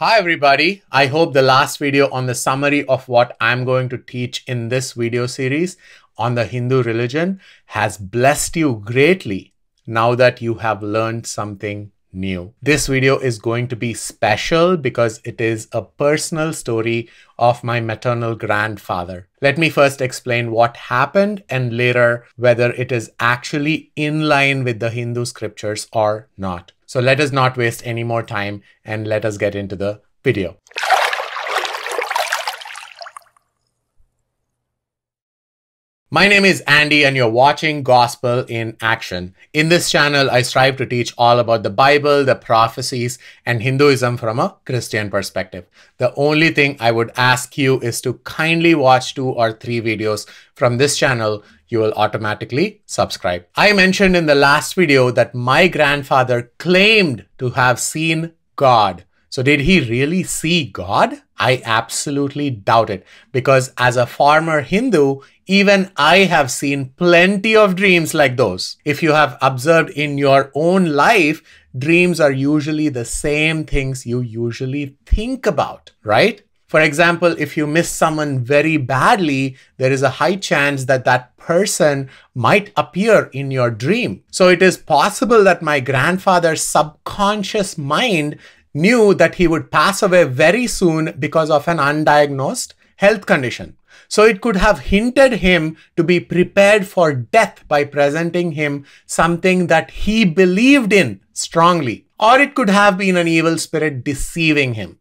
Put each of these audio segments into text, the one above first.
Hi everybody. I hope the last video on the summary of what I'm going to teach in this video series on the Hindu religion has blessed you greatly now that you have learned something new. This video is going to be special because it is a personal story of my maternal grandfather. Let me first explain what happened and later whether it is actually in line with the Hindu scriptures or not. So let us not waste any more time and let us get into the video. My name is Andy and you're watching Gospel in Action. In this channel, I strive to teach all about the Bible, the prophecies, and Hinduism from a Christian perspective. The only thing I would ask you is to kindly watch two or three videos from this channel you will automatically subscribe. I mentioned in the last video that my grandfather claimed to have seen God. So did he really see God? I absolutely doubt it because as a former Hindu, even I have seen plenty of dreams like those. If you have observed in your own life, dreams are usually the same things you usually think about, right? For example, if you miss someone very badly, there is a high chance that that person might appear in your dream. So it is possible that my grandfather's subconscious mind knew that he would pass away very soon because of an undiagnosed health condition. So it could have hinted him to be prepared for death by presenting him something that he believed in strongly. Or it could have been an evil spirit deceiving him.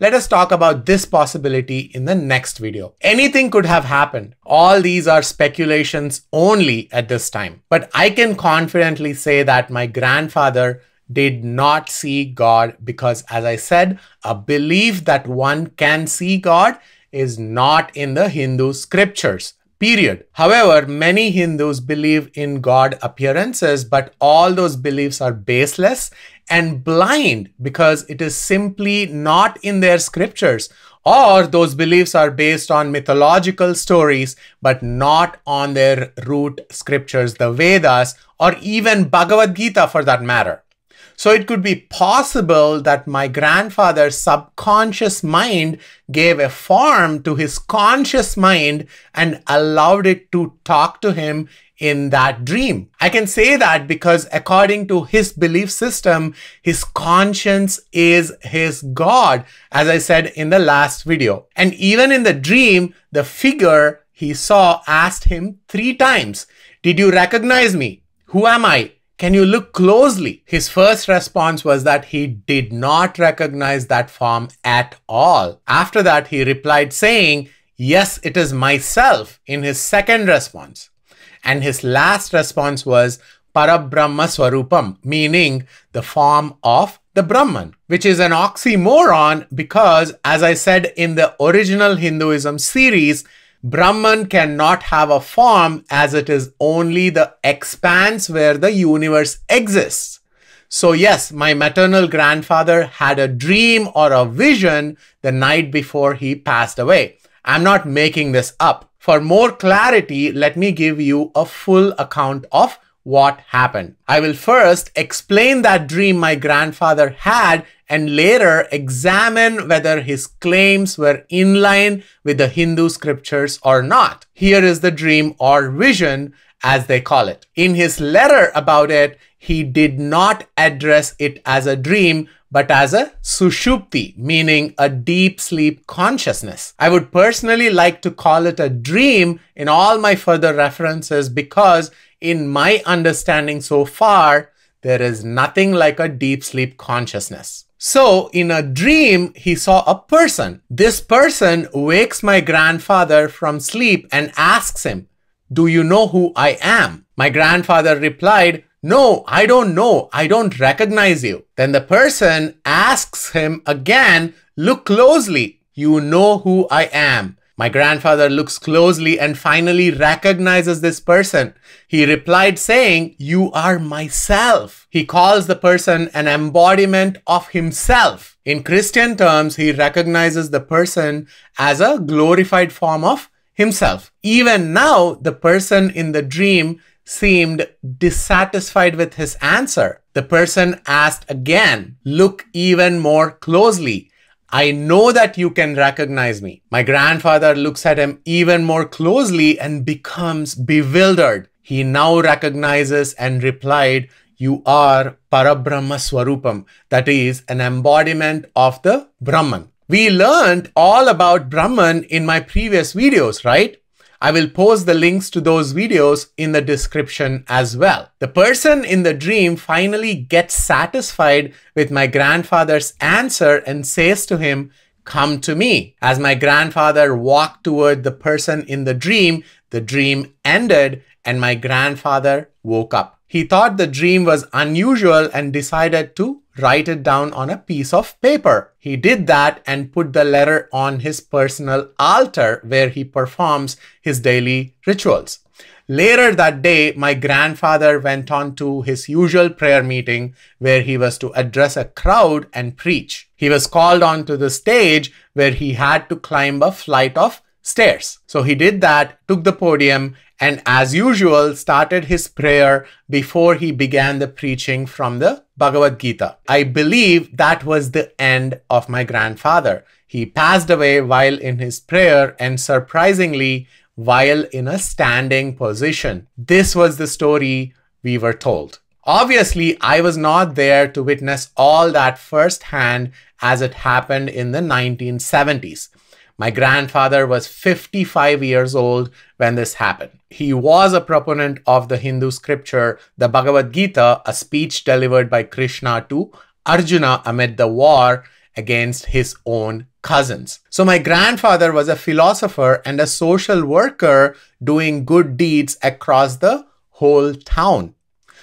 Let us talk about this possibility in the next video. Anything could have happened. All these are speculations only at this time. But I can confidently say that my grandfather did not see God because, as I said, a belief that one can see God is not in the Hindu scriptures. Period. However, many Hindus believe in God appearances, but all those beliefs are baseless and blind because it is simply not in their scriptures. Or those beliefs are based on mythological stories, but not on their root scriptures, the Vedas, or even Bhagavad Gita for that matter. So it could be possible that my grandfather's subconscious mind gave a form to his conscious mind and allowed it to talk to him in that dream. I can say that because according to his belief system, his conscience is his God, as I said in the last video. And even in the dream, the figure he saw asked him three times, Did you recognize me? Who am I? Can you look closely? His first response was that he did not recognize that form at all. After that, he replied saying, Yes, it is myself in his second response. And his last response was Parabrahma Swarupam, meaning the form of the Brahman, which is an oxymoron because, as I said in the original Hinduism series, Brahman cannot have a form as it is only the expanse where the universe exists. So yes, my maternal grandfather had a dream or a vision the night before he passed away. I'm not making this up. For more clarity, let me give you a full account of what happened. I will first explain that dream my grandfather had and later examine whether his claims were in line with the Hindu scriptures or not. Here is the dream or vision as they call it. In his letter about it, he did not address it as a dream, but as a sushupti, meaning a deep sleep consciousness. I would personally like to call it a dream in all my further references because in my understanding so far, there is nothing like a deep sleep consciousness. So, in a dream, he saw a person. This person wakes my grandfather from sleep and asks him, Do you know who I am? My grandfather replied, No, I don't know. I don't recognize you. Then the person asks him again, Look closely. You know who I am. My grandfather looks closely and finally recognizes this person. He replied saying, You are myself. He calls the person an embodiment of himself. In Christian terms, he recognizes the person as a glorified form of himself. Even now, the person in the dream seemed dissatisfied with his answer. The person asked again, Look even more closely. I know that you can recognize me. My grandfather looks at him even more closely and becomes bewildered. He now recognizes and replied, You are Parabrahma Swarupam, that is, an embodiment of the Brahman. We learned all about Brahman in my previous videos, right? I will post the links to those videos in the description as well. The person in the dream finally gets satisfied with my grandfather's answer and says to him, Come to me. As my grandfather walked toward the person in the dream, the dream ended and my grandfather woke up. He thought the dream was unusual and decided to write it down on a piece of paper. He did that and put the letter on his personal altar where he performs his daily rituals. Later that day, my grandfather went on to his usual prayer meeting where he was to address a crowd and preach. He was called onto the stage where he had to climb a flight of stairs. So he did that, took the podium, and as usual, started his prayer before he began the preaching from the Bhagavad Gita. I believe that was the end of my grandfather. He passed away while in his prayer and surprisingly, while in a standing position. This was the story we were told. Obviously, I was not there to witness all that firsthand as it happened in the 1970s. My grandfather was 55 years old when this happened. He was a proponent of the Hindu scripture, the Bhagavad Gita, a speech delivered by Krishna to Arjuna amid the war against his own cousins. So, my grandfather was a philosopher and a social worker doing good deeds across the whole town.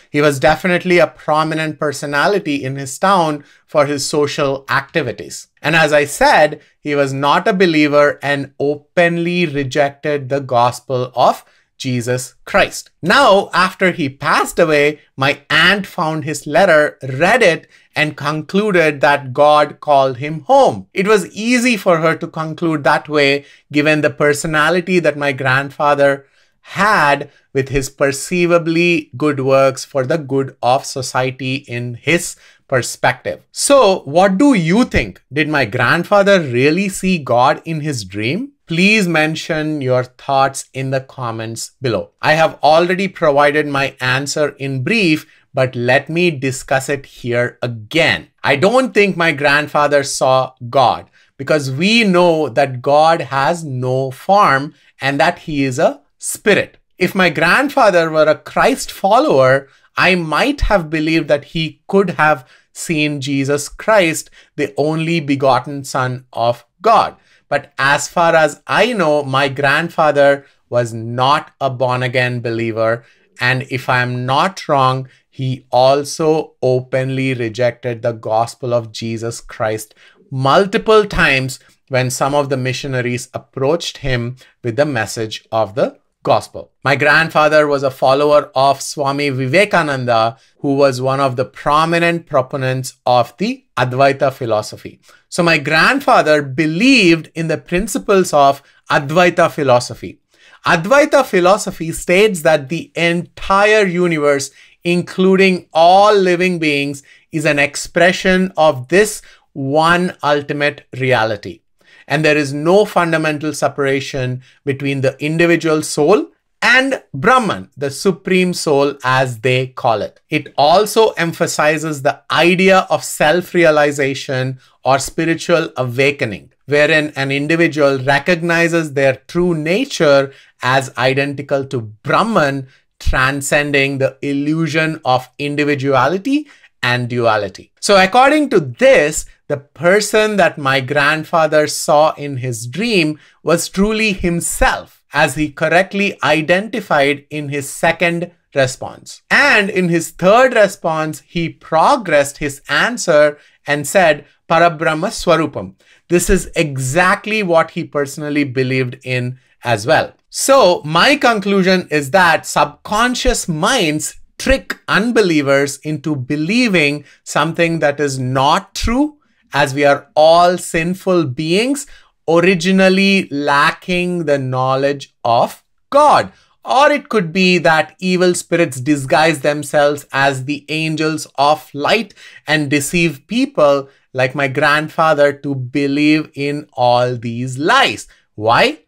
He was definitely a prominent personality in his town for his social activities. And as I said, he was not a believer and openly rejected the gospel of Jesus Christ. Now, after he passed away, my aunt found his letter, read it, and concluded that God called him home. It was easy for her to conclude that way, given the personality that my grandfather had with his perceivably good works for the good of society in his perspective. So, what do you think? Did my grandfather really see God in his dream? Please mention your thoughts in the comments below. I have already provided my answer in brief, but let me discuss it here again. I don't think my grandfather saw God because we know that God has no form and that he is a spirit. If my grandfather were a Christ follower, I might have believed that he could have seen Jesus Christ, the only begotten Son of God. But as far as I know, my grandfather was not a born again believer. And if I'm not wrong, he also openly rejected the gospel of Jesus Christ multiple times when some of the missionaries approached him with the message of the gospel. My grandfather was a follower of Swami Vivekananda, who was one of the prominent proponents of the Advaita philosophy. So my grandfather believed in the principles of Advaita philosophy. Advaita philosophy states that the entire universe, including all living beings, is an expression of this one ultimate reality and there is no fundamental separation between the individual soul and Brahman, the supreme soul, as they call it. It also emphasizes the idea of self realization or spiritual awakening, wherein an individual recognizes their true nature as identical to Brahman, transcending the illusion of individuality and duality. So, according to this, the person that my grandfather saw in his dream was truly himself, as he correctly identified in his second response. And in his third response, he progressed his answer and said, Parabrahma Swarupam. This is exactly what he personally believed in as well. So, my conclusion is that subconscious minds trick unbelievers into believing something that is not true as we are all sinful beings, originally lacking the knowledge of God. Or it could be that evil spirits disguise themselves as the angels of light and deceive people like my grandfather, to believe in all these lies. Why?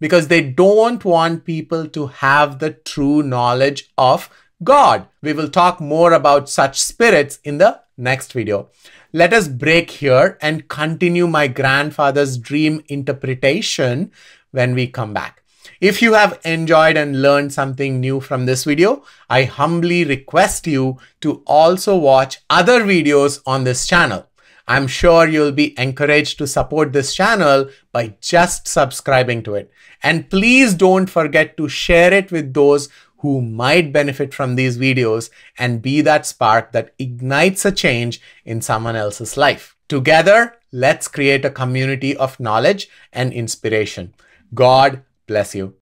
Because they don't want people to have the true knowledge of God. We will talk more about such spirits in the next video. Let us break here and continue my grandfather's dream interpretation when we come back. If you have enjoyed and learned something new from this video, I humbly request you to also watch other videos on this channel. I'm sure you'll be encouraged to support this channel by just subscribing to it. And please don't forget to share it with those who might benefit from these videos and be that spark that ignites a change in someone else's life. Together, let's create a community of knowledge and inspiration. God bless you.